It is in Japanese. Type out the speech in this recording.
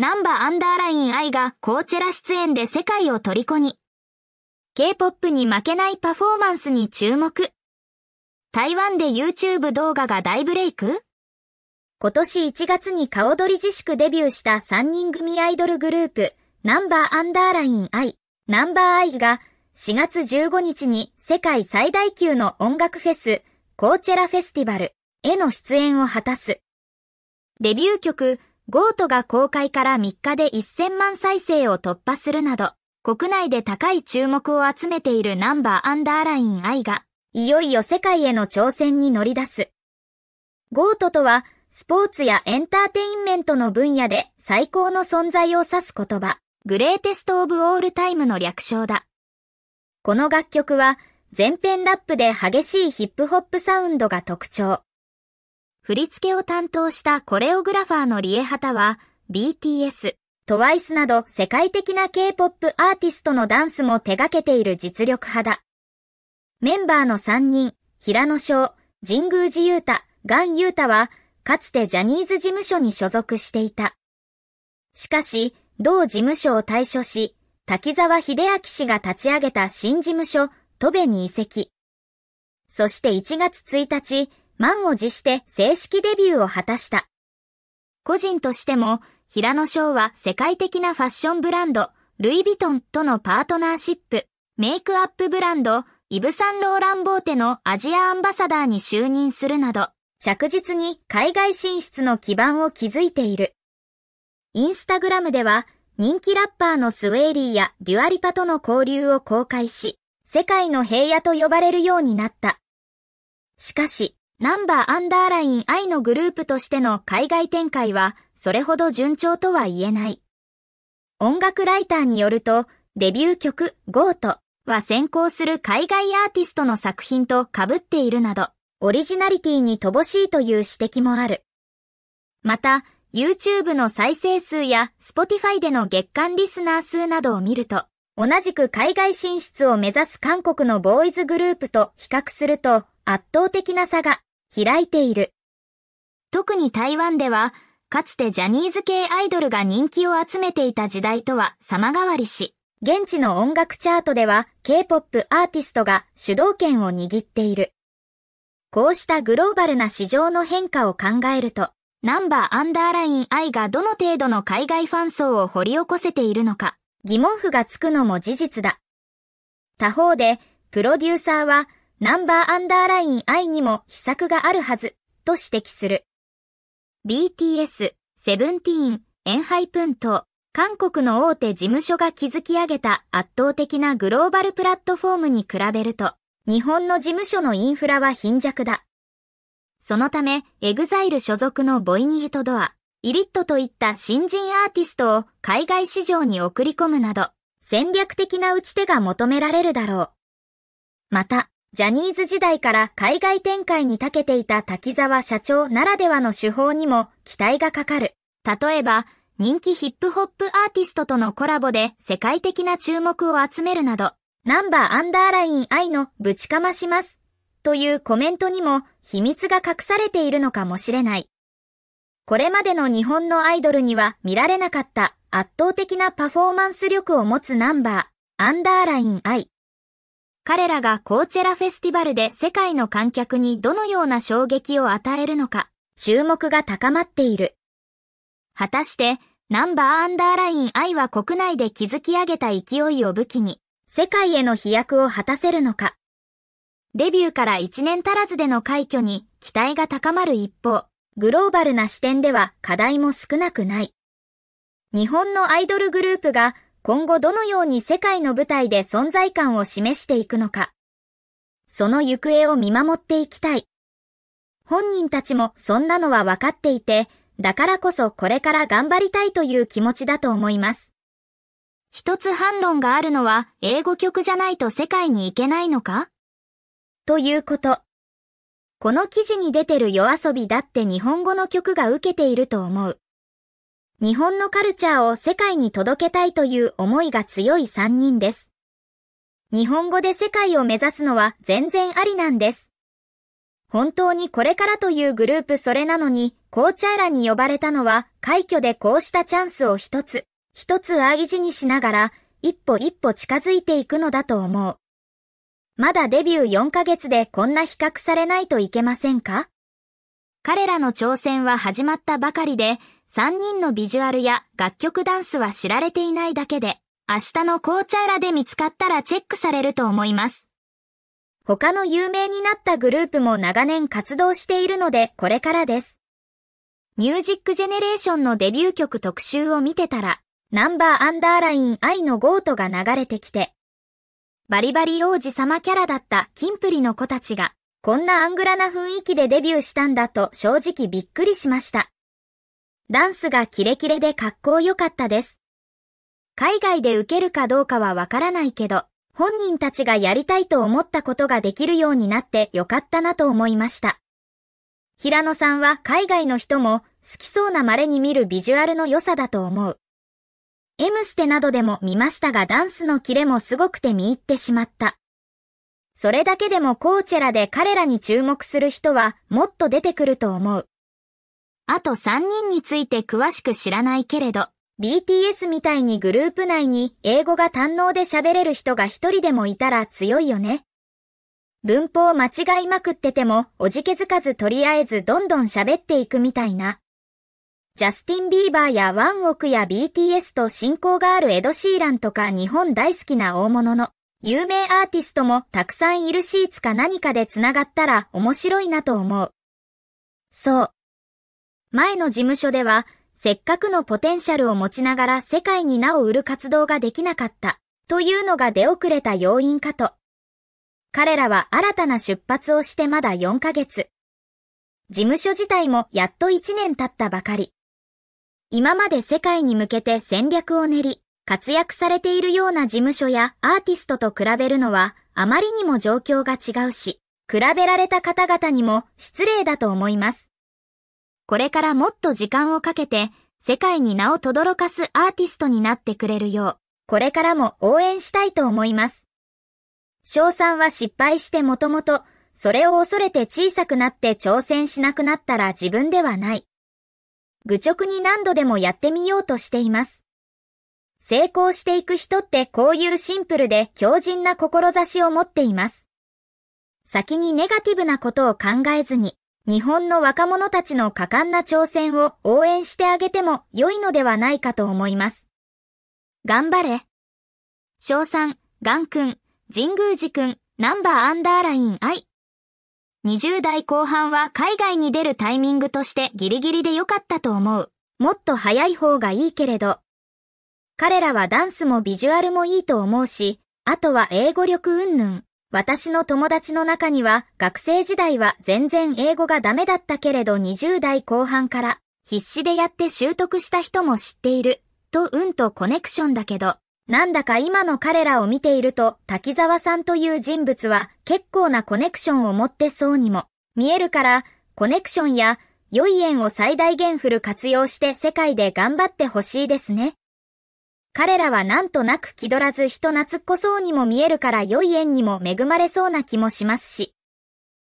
ナンバーアンダーライン愛がコーチェラ出演で世界を虜に。K-POP に負けないパフォーマンスに注目。台湾で YouTube 動画が大ブレイク？今年1月に顔取り自粛デビューした3人組アイドルグループ、ナンバーアンダーライン愛、ナンバーアイが4月15日に世界最大級の音楽フェス、コーチェラフェスティバルへの出演を果たす。デビュー曲、 GOAT が公開から3日で1000万再生を突破するなど、国内で高い注目を集めている Number underline i が、いよいよ世界への挑戦に乗り出す。 GOAT とは、スポーツやエンターテインメントの分野で最高の存在を指す言葉、 Greatest of All Time の略称だ。この楽曲は、全編ラップで激しいヒップホップサウンドが特徴。振り付けを担当したコレオグラファーのリエハタは、BTS、TWICE など世界的な K-POP アーティストのダンスも手掛けている実力派だ。メンバーの3人、平野翔、神宮寺勇太、ガン勇太は、かつてジャニーズ事務所に所属していた。しかし、同事務所を退所し、滝沢秀明氏が立ち上げた新事務所、戸部に移籍。そして1月1日、満を持して正式デビューを果たした。個人としても、平野翔は世界的なファッションブランド、ルイ・ヴィトンとのパートナーシップ、メイクアップブランド、イブ・サンローラン・ボーテのアジアアンバサダーに就任するなど、着実に海外進出の基盤を築いている。インスタグラムでは、人気ラッパーのスウェーリーやデュアリパとの交流を公開し、世界の平野と呼ばれるようになった。しかし、ナンバーアンダーライン I のグループとしての海外展開は、それほど順調とは言えない。音楽ライターによると、デビュー曲 Go とは先行する海外アーティストの作品と被っているなど、オリジナリティに乏しいという指摘もある。また、YouTube の再生数や Spotify での月間リスナー数などを見ると、同じく海外進出を目指す韓国のボーイズグループと比較すると圧倒的な差が開いている。特に台湾では、かつてジャニーズ系アイドルが人気を集めていた時代とは様変わりし、現地の音楽チャートでは K-POP アーティストが主導権を握っている。こうしたグローバルな市場の変化を考えると、ナンバーアンダーライン I がどの程度の海外ファン層を掘り起こせているのか、疑問符がつくのも事実だ。他方で、プロデューサーは、ナンバーアンダーライン I にも秘策があるはず、と指摘する。BTS、セブンティーン、エンハイプン等、韓国の大手事務所が築き上げた圧倒的なグローバルプラットフォームに比べると、日本の事務所のインフラは貧弱だ。そのため、エグザイル所属の BOYNEXTDOOR、ILLIT といった新人アーティストを海外市場に送り込むなど、戦略的な打ち手が求められるだろう。また、ジャニーズ時代から海外展開に長けていた滝沢社長ならではの手法にも期待がかかる。例えば、人気ヒップホップアーティストとのコラボで世界的な注目を集めるなど、ナンバーアンダーライン愛のぶちかましますというコメントにも秘密が隠されているのかもしれない。これまでの日本のアイドルには見られなかった圧倒的なパフォーマンス力を持つナンバー、アンダーライン愛。彼らがコーチェラフェスティバルで世界の観客にどのような衝撃を与えるのか、注目が高まっている。果たして、ナンバーアンダーライン愛は国内で築き上げた勢いを武器に、世界への飛躍を果たせるのか。デビューから1年足らずでの快挙に期待が高まる一方、グローバルな視点では課題も少なくない。日本のアイドルグループが今後どのように世界の舞台で存在感を示していくのか。その行方を見守っていきたい。本人たちもそんなのは分かっていて、だからこそこれから頑張りたいという気持ちだと思います。一つ反論があるのは英語曲じゃないと世界に行けないのか？ということ。この記事に出てる夜遊びだって日本語の曲が受けていると思う。日本のカルチャーを世界に届けたいという思いが強い3人です。日本語で世界を目指すのは全然ありなんです。本当にこれからというグループそれなのに、コーチャーラに呼ばれたのは、快挙でこうしたチャンスを一つ、一つ大事にしながら、一歩一歩近づいていくのだと思う。まだデビュー4ヶ月でこんな比較されないといけませんか？彼らの挑戦は始まったばかりで、3人のビジュアルや楽曲ダンスは知られていないだけで、明日のコーチャーラで見つかったらチェックされると思います。他の有名になったグループも長年活動しているのでこれからです。ミュージックジェネレーションのデビュー曲特集を見てたら、 Number underline i の GOAT が流れてきて、バリバリ王子様キャラだったキンプリの子たちが、こんなアングラな雰囲気でデビューしたんだと正直びっくりしました。ダンスがキレキレでかっこよかったです。海外で受けるかどうかはわからないけど、本人たちがやりたいと思ったことができるようになってよかったなと思いました。平野さんは海外の人も好きそうな稀に見るビジュアルの良さだと思う。M ステなどでも見ましたがダンスのキレもすごくて見入ってしまった。それだけでもコーチェラで彼らに注目する人はもっと出てくると思う。あと3人について詳しく知らないけれど、BTS みたいにグループ内に英語が堪能で喋れる人が一人でもいたら強いよね。文法間違いまくっててもおじけづかずとりあえずどんどん喋っていくみたいな。ジャスティン・ビーバーやワンオクや BTS と親交があるエド・シーランとか日本大好きな大物の有名アーティストもたくさんいるしいつか何かで繋がったら面白いなと思う。そう。前の事務所ではせっかくのポテンシャルを持ちながら世界に名を売る活動ができなかったというのが出遅れた要因かと。彼らは新たな出発をしてまだ4ヶ月。事務所自体もやっと1年経ったばかり。今まで世界に向けて戦略を練り、活躍されているような事務所やアーティストと比べるのはあまりにも状況が違うし、比べられた方々にも失礼だと思います。これからもっと時間をかけて世界に名を轟かすアーティストになってくれるよう、これからも応援したいと思います。賞賛は失敗してもともと、それを恐れて小さくなって挑戦しなくなったら自分ではない。愚直に何度でもやってみようとしています。成功していく人ってこういうシンプルで強靭な志を持っています。先にネガティブなことを考えずに、日本の若者たちの果敢な挑戦を応援してあげても良いのではないかと思います。頑張れ。賞賛、ガン君、神宮寺君、ナンバーアンダーライン I。20代後半は海外に出るタイミングとしてギリギリで良かったと思う。もっと早い方がいいけれど。彼らはダンスもビジュアルもいいと思うし、あとは英語力云々。私の友達の中には学生時代は全然英語がダメだったけれど20代後半から必死でやって習得した人も知っているとうんとコネクションだけどなんだか今の彼らを見ていると滝沢さんという人物は結構なコネクションを持ってそうにも見えるからコネクションや良い縁を最大限フル活用して世界で頑張ってほしいですね。彼らはなんとなく気取らず人懐っこそうにも見えるから良い縁にも恵まれそうな気もしますし、